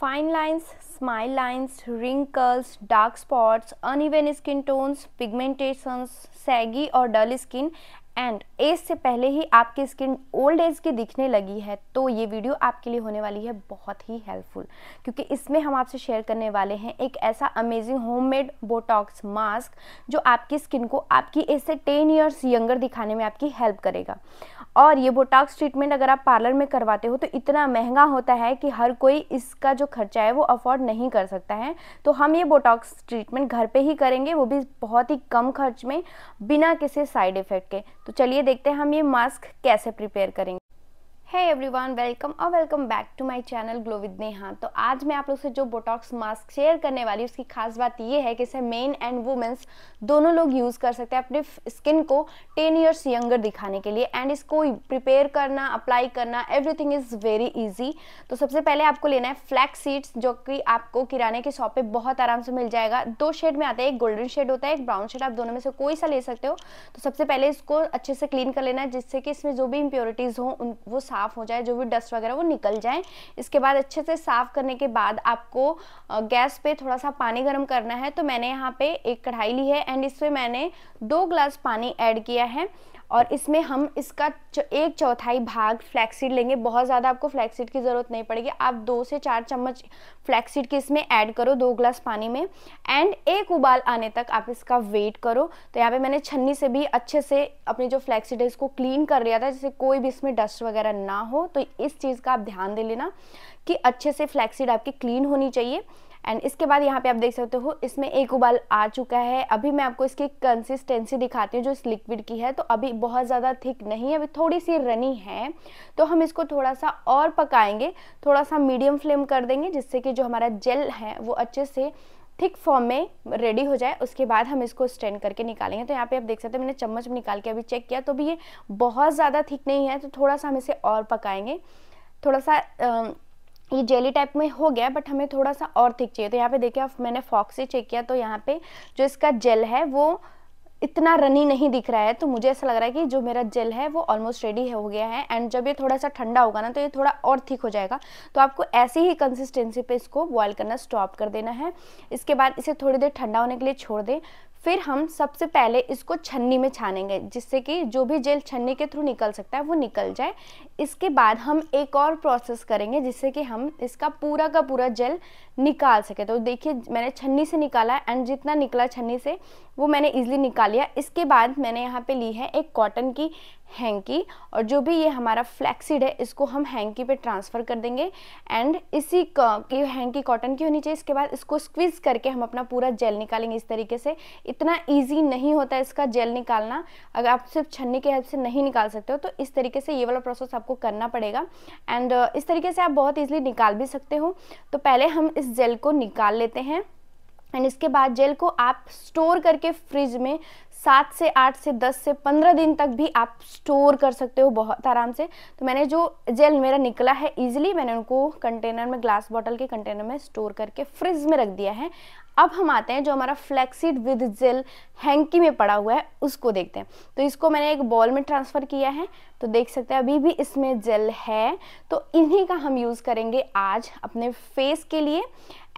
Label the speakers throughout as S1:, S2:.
S1: fine lines, smile lines, wrinkles, dark spots, uneven skin tones, pigmentations, saggy or dull skin and age से पहले ही आपकी skin old age की दिखने लगी है तो ये वीडियो आपके लिए होने वाली है, बहुत ही हेल्पफुल क्योंकि इसमें हम आपसे शेयर करने वाले हैं एक ऐसा अमेजिंग होममेड बोटॉक्स मास्क जो आपकी स्किन को आपकी एज से टेन ईयर्स यंगर दिखाने में आपकी हेल्प करेगा. और ये बोटॉक्स ट्रीटमेंट अगर आप पार्लर में करवाते हो तो इतना महँगा होता है कि हर कोई इसका जो खर्चा है वो अफोर्ड नहीं कर सकता है. तो हम ये बोटॉक्स ट्रीटमेंट घर पे ही करेंगे, वो भी बहुत ही कम खर्च में, बिना किसी साइड इफ़ेक्ट के. तो चलिए देखते हैं हम ये मास्क कैसे प्रिपेयर करेंगे। है एवरीवन वेलकम और welcome back to my channel glow with Neha तो आज मैं आप लोग से जो बोटॉक्स मास्क शेयर करने वाली उसकी खास बात ये है कि इसे मेन एंड वुमेंस दोनों लोग यूज़ कर सकते हैं अपने स्किन को टेन ईयर्स यंगर दिखाने के लिए एंड इसको प्रिपेयर करना अप्लाई करना एवरीथिंग इज़ वेरी ईजी तो सबसे पहले आपको लेना है फ्लैक्स सीड्स जो कि आपको किराने की शॉप पर बहुत आराम से मिल जाएगा। दो शेड में आता है, एक गोल्डन शेड होता है, एक ब्राउन शेड आप दोनों में से कोई सा ले सकते हो। तो सबसे पहले इसको अच्छे से क्लीन कर लेना है, जिससे कि इसमें जो भी इम्प्योरिटीज़ हो वो साफ़ साफ़ हो जाए, जो भी डस्ट वगैरह, वो निकल जाए। इसके बाद अच्छे से साफ़ करने के बाद आपको गैस पे थोड़ा सा पानी गर्म करना है तो मैंने यहाँ पे एक कढ़ाई ली है एंड इसमें मैंने दो ग्लास पानी ऐड किया है। और इसमें हम इसका एक चौथाई भाग फ्लैक्सीड लेंगे। बहुत ज़्यादा आपको फ्लैक्सीड की ज़रूरत नहीं पड़ेगी। आप दो से चार चम्मच फ्लैक्सीड की इसमें ऐड करो दो ग्लास पानी में एंड एक उबाल आने तक आप इसका वेट करो। तो यहाँ पे मैंने छन्नी से भी अच्छे से अपनी जो फ्लैक्सीड है, इसको क्लीन कर लिया था, जिससे कोई भी इसमें डस्ट वगैरह ना हो। तो इस चीज़ का आप ध्यान दे लेना कि अच्छे से फ्लैक्सीड आपकी क्लीन होनी चाहिए। एंड इसके बाद यहाँ पे आप देख सकते हो, इसमें एक उबाल आ चुका है। अभी मैं आपको इसकी कंसिस्टेंसी दिखाती हूँ, जो इस लिक्विड की है। तो अभी बहुत ज़्यादा थिक नहीं है, अभी थोड़ी सी रनी है। तो हम इसको थोड़ा सा और पकाएँगे थोड़ा सा मीडियम फ्लेम कर देंगे, जिससे कि जो हमारा जेल है, वो अच्छे से थिक फॉर्म में रेडी हो जाए। उसके बाद हम इसको स्टैंड करके निकालेंगे। तो यहाँ पे आप देख सकते हैं, मैंने चम्मच में निकाल के अभी चेक किया। तो भी ये बहुत ज़्यादा थिक नहीं है तो थोड़ा सा हम इसे और पकाएँगे। थोड़ा सा ये जेली टाइप में हो गया बट हमें थोड़ा सा और थिक चाहिए। तो यहाँ पे देखिए मैंने फॉक्स से चेक किया तो यहाँ पे जो इसका जेल है, वो इतना रनी नहीं दिख रहा है। तो मुझे ऐसा लग रहा है कि जो मेरा जेल है, वो ऑलमोस्ट रेडी हो गया है। एंड जब ये थोड़ा सा ठंडा होगा ना तो ये थोड़ा और थिक हो जाएगा। तो आपको ऐसी ही कंसिस्टेंसी पे इसको बॉयल करना स्टॉप कर देना है। इसके बाद इसे थोड़ी देर ठंडा होने के लिए छोड़ दें। फिर हम सबसे पहले इसको छन्नी में छानेंगे, जिससे कि जो भी जेल छन्नी के थ्रू निकल सकता है, वो निकल जाए। इसके बाद हम एक और प्रोसेस करेंगे, जिससे कि हम इसका पूरा का पूरा जेल निकाल सके। तो देखिए, मैंने छन्नी से निकाला एंड जितना निकला छन्नी से, वो मैंने इजीली निकाल लिया। इसके बाद मैंने यहाँ पे ली है एक कॉटन की हैंकी और जो भी ये हमारा फ्लैक्सीड है, इसको हम हैंकी पे ट्रांसफ़र कर देंगे। एंड इसी की हैंकी कॉटन की होनी चाहिए, इसके बाद इसको स्क्वीज करके हम अपना पूरा जेल निकालेंगे इस तरीके से। इतना ईजी नहीं होता इसका जेल निकालना। अगर आप सिर्फ़ छन्नी के हेल्प से नहीं निकाल सकते हो तो इस तरीके से ये वाला प्रोसेस आपको करना पड़ेगा। एंड इस तरीके से आप बहुत ईजिली निकाल भी सकते हो। तो पहले हम इस जेल को निकाल लेते हैं। एंड इसके बाद जेल को आप स्टोर करके फ्रिज में सात से आठ से दस से पंद्रह दिन तक भी आप स्टोर कर सकते हो बहुत आराम से। तो मैंने जो जेल मेरा निकला है इजीली मैंने उनको कंटेनर में ग्लास बॉटल के कंटेनर में स्टोर करके फ्रिज में रख दिया है। अब हम आते हैं जो हमारा फ्लैक्सीड विद जेल हैंकी में पड़ा हुआ है, उसको देखते हैं। तो इसको मैंने एक बॉल में ट्रांसफ़र किया है तो देख सकते हैं अभी भी इसमें जेल है। तो इन्हीं का हम यूज़ करेंगे आज अपने फेस के लिए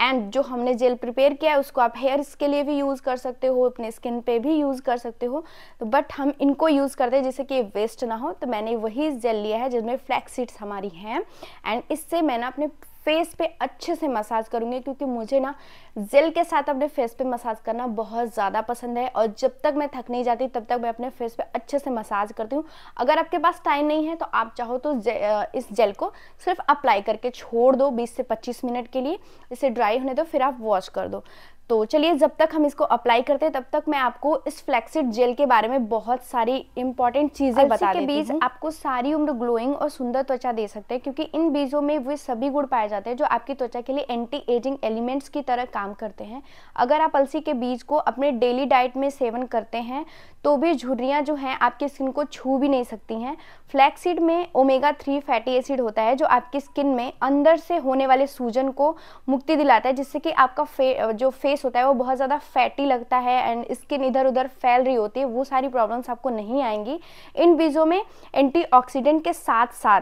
S1: एंड जो हमने जेल प्रिपेयर किया है, उसको आप हेयर्स के लिए भी यूज़ कर सकते हो, अपने स्किन पे भी यूज़ कर सकते हो। तो बट हम इनको यूज़ करते हैं जिससे कि वेस्ट ना हो। तो मैंने वही जेल लिया है जिसमें फ्लैक्सीड्स हमारी हैं एंड इससे मैंने अपने फेस पे अच्छे से मसाज करूँगी, क्योंकि मुझे ना जेल के साथ अपने फेस पे मसाज करना बहुत ज़्यादा पसंद है और जब तक मैं थक नहीं जाती तब तक मैं अपने फेस पे अच्छे से मसाज करती हूँ। अगर आपके पास टाइम नहीं है तो आप चाहो तो जे, इस जेल को सिर्फ़ अप्लाई करके छोड़ दो 20 से 25 मिनट के लिए इसे ड्राई होने दो फिर आप वॉश कर दो। तो चलिए जब तक हम इसको अप्लाई करते हैं तब तक मैं आपको इस फ्लैक्सिड जेल के बारे में बहुत सारी इंपॉर्टेंट चीज़ें बता के बीज आपको सारी उम्र ग्लोइंग और सुंदर त्वचा दे सकते हैं क्योंकि इन बीजों में वे सभी गुण पाए जाते हैं जो आपकी त्वचा के लिए एंटी एजिंग एलिमेंट्स की तरह काम करते हैं। अगर आप अलसी के बीज को अपने डेली डाइट में सेवन करते हैं तो भी झुर्रियाँ जो हैं आपकी स्किन को छू भी नहीं सकती हैं। फ्लैक्सीड में ओमेगा थ्री फैटी एसिड होता है जो आपकी स्किन में अंदर से होने वाले सूजन को मुक्ति दिलाता है जिससे कि आपका फे, जो फेस होता है वो बहुत ज़्यादा फैटी लगता है एंड स्किन इधर उधर फैल रही होती है वो सारी प्रॉब्लम्स आपको नहीं आएँगी। इन बीजों में एंटीऑक्सीडेंट के साथ साथ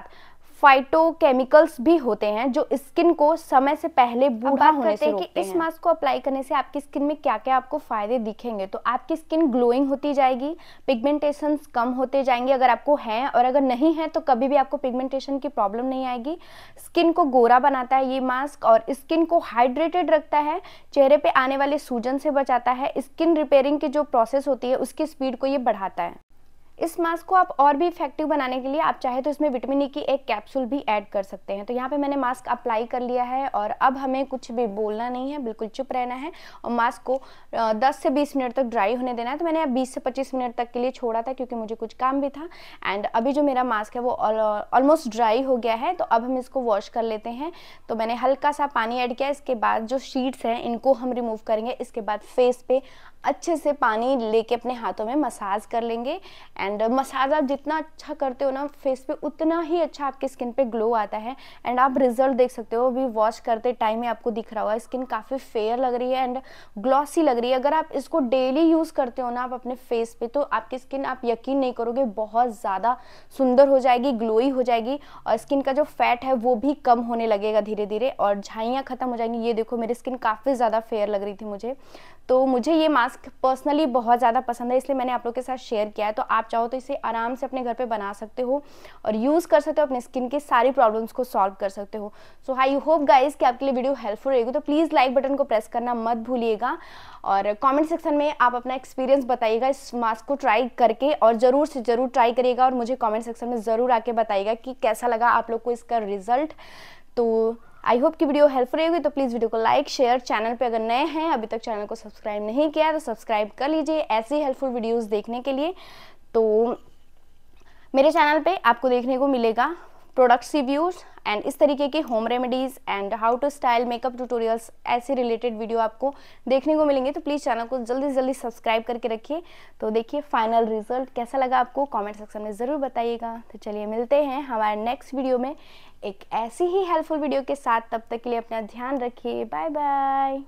S1: फाइटोकेमिकल्स भी होते हैं जो स्किन को समय से पहले बूढ़ा होने से रोकते हैं कि इस मास्क को अप्लाई करने से आपकी स्किन में क्या क्या आपको फ़ायदे दिखेंगे? तो आपकी स्किन ग्लोइंग होती जाएगी पिगमेंटेशन कम होते जाएँगे अगर आपको है और अगर नहीं है तो कभी भी आपको पिगमेंटेशन की प्रॉब्लम नहीं आएगी। स्किन को गोरा बनाता है ये मास्क और स्किन को हाइड्रेटेड रखता है चेहरे पे आने वाले सूजन से बचाता है। स्किन रिपेयरिंग की जो प्रोसेस होती है उसकी स्पीड को ये बढ़ाता है। इस मास्क को आप और भी इफ़ेक्टिव बनाने के लिए आप चाहे तो इसमें विटामिन ई e की एक कैप्सूल भी ऐड कर सकते हैं। तो यहाँ पे मैंने मास्क अप्लाई कर लिया है और अब हमें कुछ भी बोलना नहीं है, बिल्कुल चुप रहना है और मास्क को 10 से 20 मिनट तक ड्राई होने देना है। तो मैंने अब 20 से 25 मिनट तक के लिए छोड़ा था क्योंकि मुझे कुछ काम भी था एंड अभी जो मेरा मास्क है वो ऑलमोस्ट ड्राई हो गया है। तो अब हम इसको वॉश कर लेते हैं। तो मैंने हल्का सा पानी ऐड किया, इसके बाद जो शीट्स हैं इनको हम रिमूव करेंगे। इसके बाद फेस पे अच्छे से पानी लेके अपने हाथों में मसाज कर लेंगे एंड मसाज आप जितना अच्छा करते हो ना फेस पे उतना ही अच्छा आपके स्किन पे ग्लो आता है। एंड आप रिज़ल्ट देख सकते हो, अभी वॉश करते टाइम में आपको दिख रहा होगा। स्किन काफ़ी फेयर लग रही है एंड ग्लॉसी लग रही है। अगर आप इसको डेली यूज़ करते हो ना, आप अपने फेस पे तो आपकी स्किन आप यकीन नहीं करोगे, बहुत ज़्यादा सुंदर हो जाएगी ग्लोई हो जाएगी। और स्किन का जो फैट है, वो भी कम होने लगेगा धीरे धीरे और झाइयाँ ख़त्म हो जाएँगी। ये देखो, मेरी स्किन काफ़ी ज़्यादा फेयर लग रही थी मुझे। तो मुझे ये मास्क पर्सनली बहुत ज़्यादा पसंद है, इसलिए मैंने आप लोग के साथ शेयर किया है। तो आप चाहो तो इसे आराम से अपने घर पे बना सकते हो और यूज़ कर सकते हो, अपने स्किन की सारी प्रॉब्लम्स को सॉल्व कर सकते हो। सो आई होप गाइज़ कि आपके लिए वीडियो हेल्पफुल रहेगी। तो प्लीज़ लाइक बटन को प्रेस करना मत भूलिएगा और कॉमेंट सेक्शन में आप अपना एक्सपीरियंस बताइएगा। इस मास्क को ट्राई करके और ज़रूर से ज़रूर ट्राई करिएगा और मुझे कॉमेंट सेक्शन में ज़रूर आके बताइएगा कि कैसा लगा आप लोग को इसका रिज़ल्ट तो आई होप कि वीडियो हेल्पफुल रहेगी। तो प्लीज़ वीडियो को लाइक शेयर चैनल पे अगर नए हैं, अभी तक चैनल को सब्सक्राइब नहीं किया तो सब्सक्राइब कर लीजिए ऐसी हेल्पफुल वीडियोस देखने के लिए। तो मेरे चैनल पे आपको देखने को मिलेगा प्रोडक्ट्स रिव्यूज़ एंड इस तरीके के home remedies and how to style makeup tutorials ऐसे रिलेटेड वीडियो आपको देखने को मिलेंगे। तो प्लीज़ चैनल को जल्दी जल्दी सब्सक्राइब करके रखिए। तो देखिए फाइनल रिज़ल्ट कैसा लगा आपको कमेंट सेक्शन में ज़रूर बताइएगा। तो चलिए मिलते हैं हमारे नेक्स्ट वीडियो में। एक ऐसी ही हेल्पफुल वीडियो के साथ तब तक के लिए अपना ध्यान रखिए। Bye bye